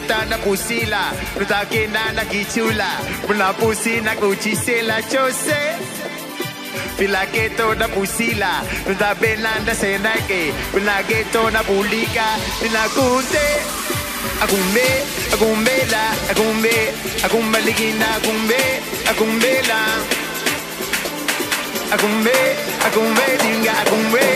pusila Nutakina na kichula. Muna pusi na kuchisela chose. Pila keto na pusila Nuta benanda senake. Pina keto na pulika Pina kunte. Akumbe, akumbela, akumbe Akumbaligina, akumbe, akumbela. Akumbe, akumbe, dinga, Akumbe,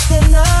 lost enough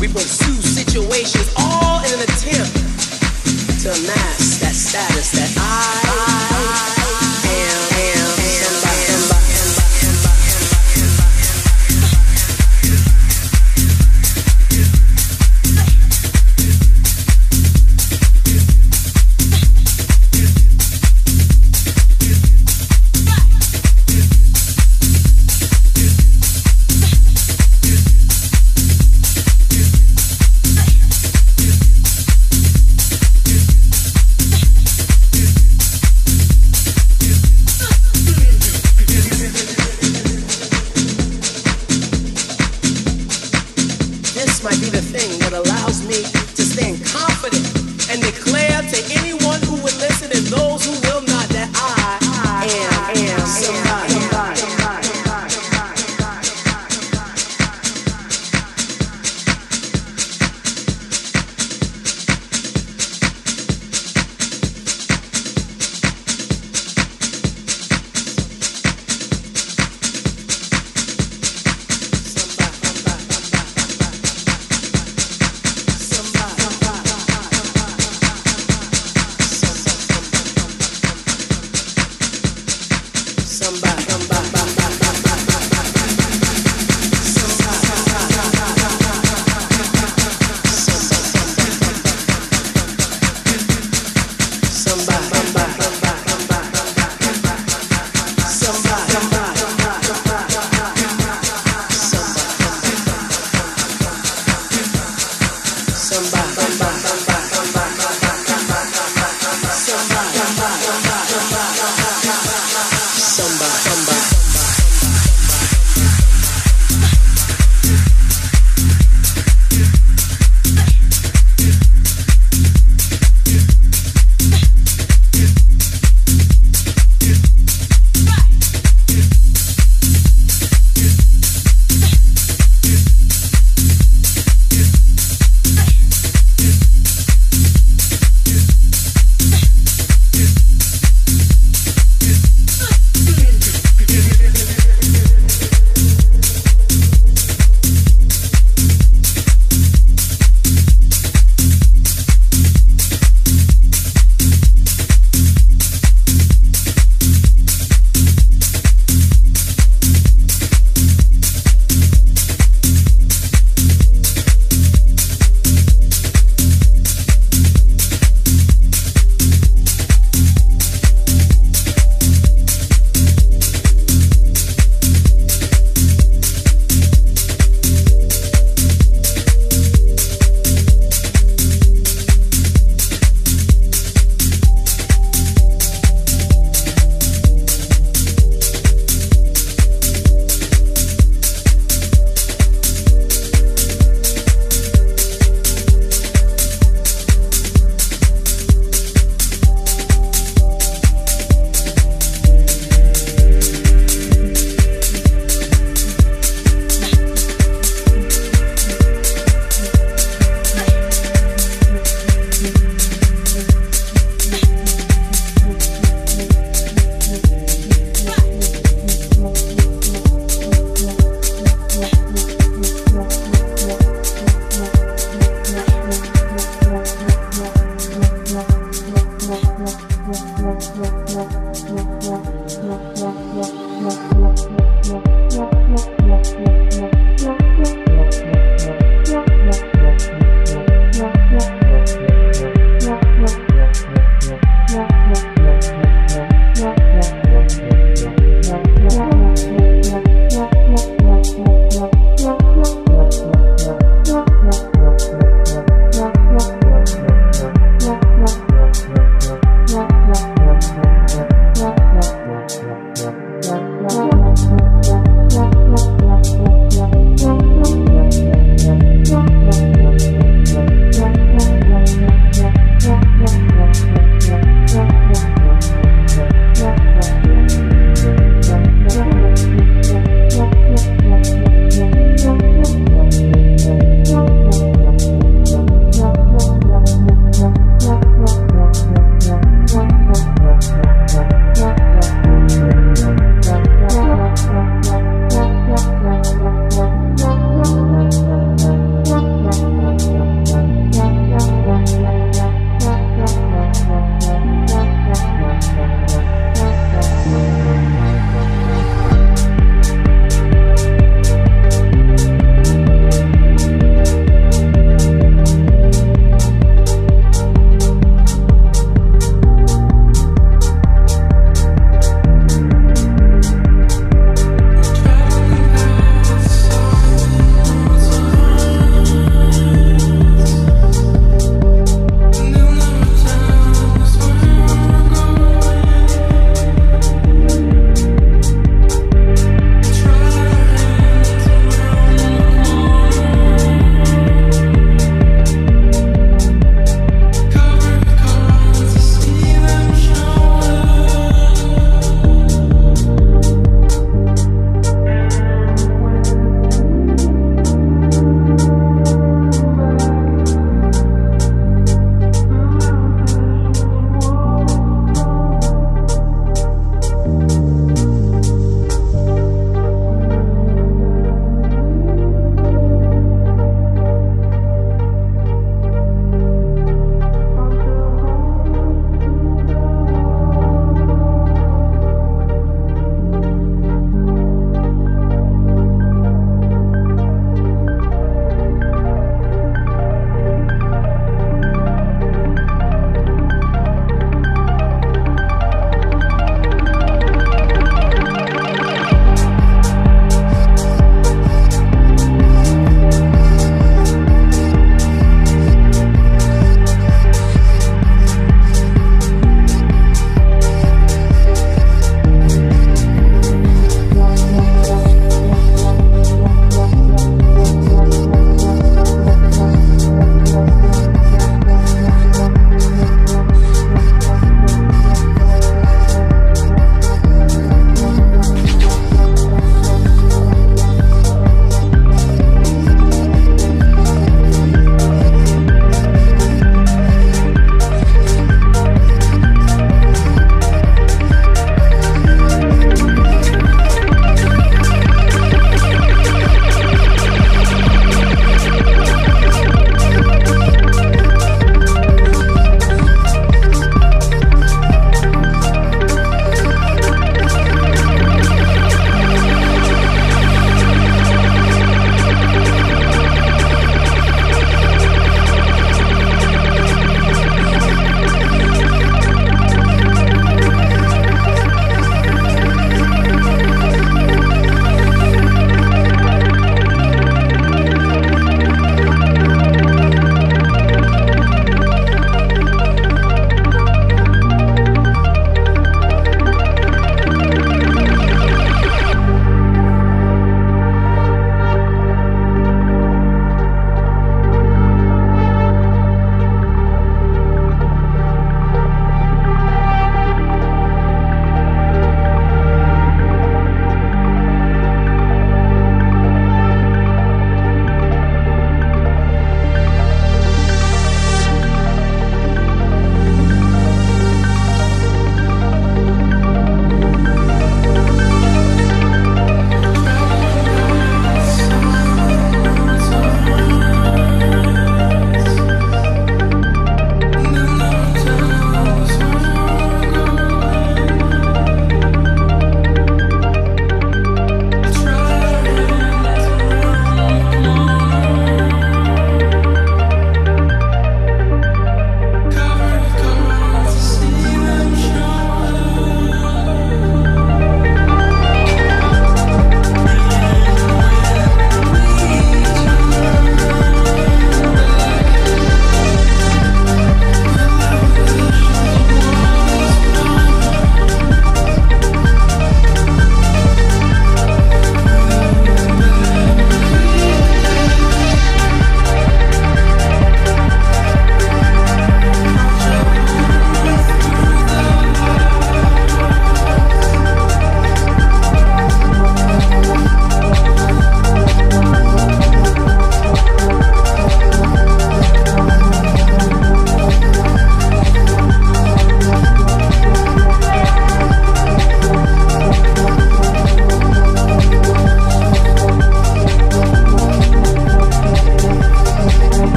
We pursue situations all in an attempt to amass that status that I